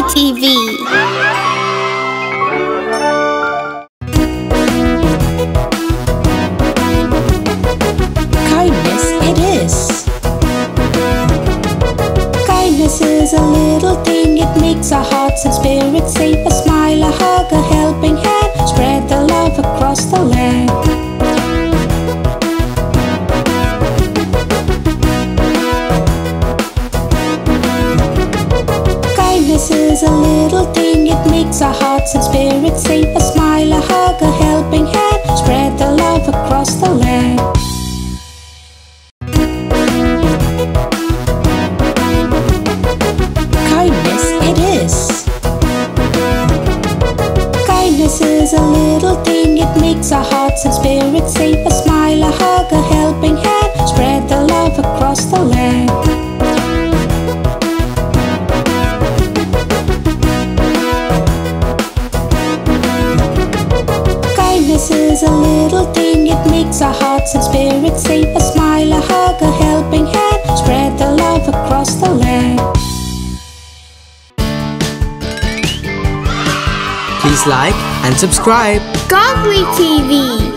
TV. It is. Kindness is a little thing, it makes our hearts and spirits safe A smile, a hug, a helping hand, spread the love across the land. A little thing, it makes our hearts and spirits sing. A smile, a hug, a helping hand, spread the love across the land. Kindness it is. Kindness is a little thing, it makes our hearts and spirits sing. A smile, a hug, a helping hand, spread the love across the land. Kindness is a little thing, it makes our hearts and spirits sing. A smile, a hug, a helping hand, spread the love across the land. Please like and subscribe. Goggly TV.